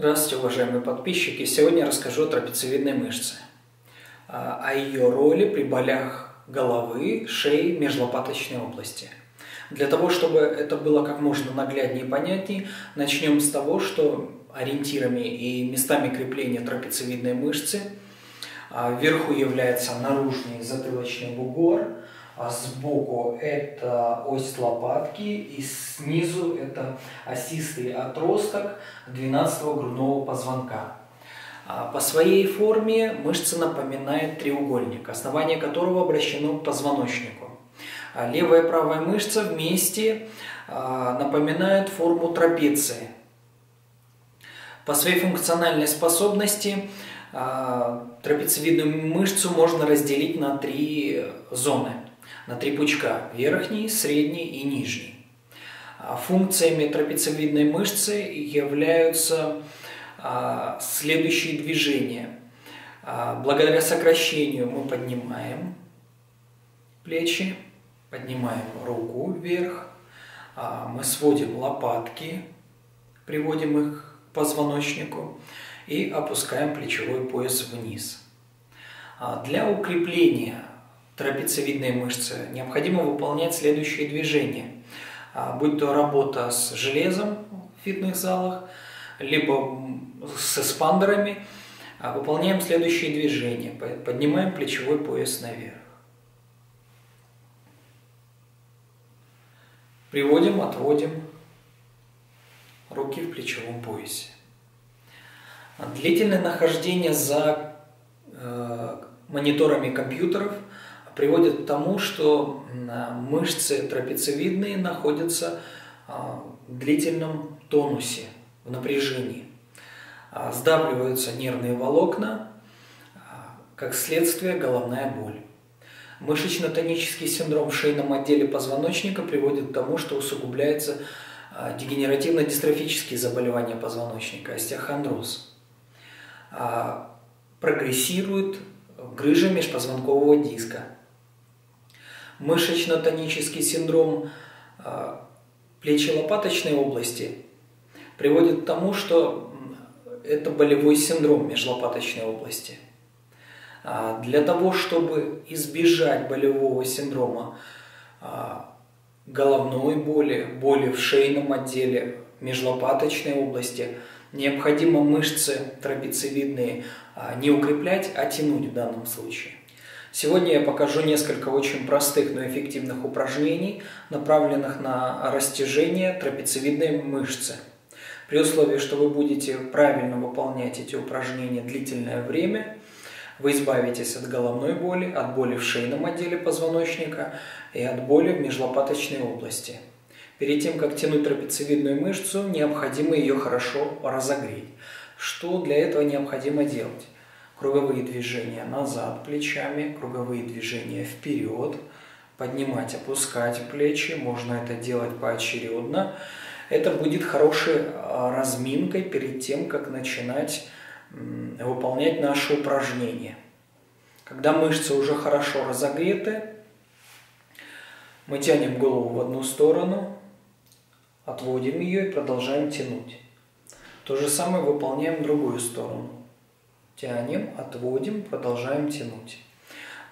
Здравствуйте, уважаемые подписчики! Сегодня я расскажу о трапециевидной мышце, а, о ее роли при болях головы, шеи, межлопаточной области. Для того, чтобы это было как можно нагляднее и понятнее, начнем с того, что ориентирами и местами крепления трапециевидной мышцы а, вверху является наружный затылочный бугор – сбоку это ось лопатки и снизу это осистый отросток 12 грудного позвонка. А по своей форме мышца напоминает треугольник, основание которого обращено к позвоночнику. А левая и правая мышца вместе напоминают форму трапеции. По своей функциональной способности трапециевидную мышцу можно разделить на три зоны – на три пучка – верхний, средний и нижний. А функциями трапециевидной мышцы являются а, следующие движения. А, благодаря сокращению мы поднимаем плечи, поднимаем руку вверх, мы сводим лопатки, приводим их к позвоночнику и опускаем плечевой пояс вниз. Для укрепления трапециевидные мышцы, необходимо выполнять следующие движения. А, будь то работа с железом в фитнес-залах, либо с эспандерами, а, выполняем следующие движения. Поднимаем плечевой пояс наверх. Приводим, отводим руки в плечевом поясе. Длительное нахождение за э, мониторами компьютеров – приводит к тому, что мышцы трапециевидные находятся а, в длительном тонусе, в напряжении. А, сдавливаются нервные волокна, а, как следствие головная боль. Мышечно-тонический синдром в шейном отделе позвоночника приводит к тому, что усугубляется дегенеративно-дистрофические заболевания позвоночника, остеохондроз. Прогрессирует грыжа межпозвонкового диска – мышечно-тонический синдром а, плечи-лопаточной области приводит к тому, что это болевой синдром межлопаточной области. А, для того, чтобы избежать болевого синдрома а, головной боли, боли в шейном отделе, межлопаточной области, необходимо мышцы трапециевидные не укреплять, а тянуть в данном случае. Сегодня я покажу несколько очень простых, но эффективных упражнений, направленных на растяжение трапециевидной мышцы. При условии, что вы будете правильно выполнять эти упражнения длительное время, вы избавитесь от головной боли, от боли в шейном отделе позвоночника и от боли в межлопаточной области. Перед тем, как тянуть трапециевидную мышцу, необходимо ее хорошо разогреть. Что для этого необходимо делать? Круговые движения назад плечами, круговые движения вперед, поднимать, опускать плечи, можно это делать поочередно. Это будет хорошей а, разминкой перед тем, как начинать выполнять наши упражнения. Когда мышцы уже хорошо разогреты, мы тянем голову в одну сторону, отводим ее и продолжаем тянуть. То же самое выполняем в другую сторону. Тянем, отводим, продолжаем тянуть.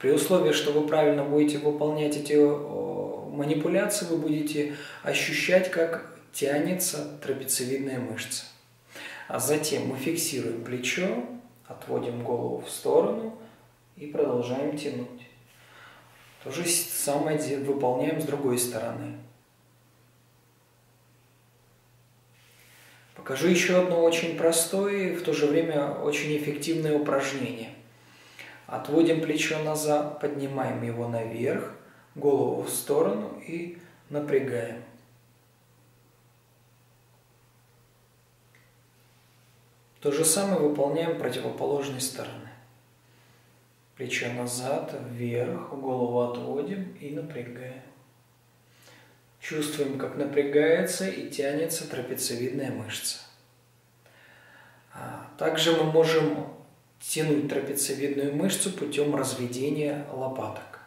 При условии, что вы правильно будете выполнять эти манипуляции, вы будете ощущать, как тянется трапециевидная мышца. А затем мы фиксируем плечо, отводим голову в сторону и продолжаем тянуть. То же самое выполняем с другой стороны. Покажу еще одно очень простое и в то же время очень эффективное упражнение. Отводим плечо назад, поднимаем его наверх, голову в сторону и напрягаем. То же самое выполняем противоположной стороны. Плечо назад, вверх, голову отводим и напрягаем. Чувствуем, как напрягается и тянется трапециевидная мышца. А, также мы можем тянуть трапециевидную мышцу путем разведения лопаток.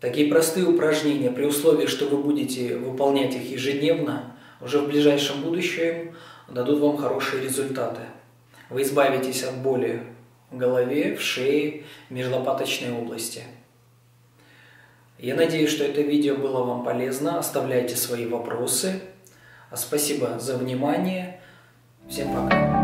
Такие простые упражнения, при условии, что вы будете выполнять их ежедневно, уже в ближайшем будущем дадут вам хорошие результаты. Вы избавитесь от боли в голове, в шее, в межлопаточной области. Я надеюсь, что это видео было вам полезно. Оставляйте свои вопросы. Спасибо за внимание. Всем пока.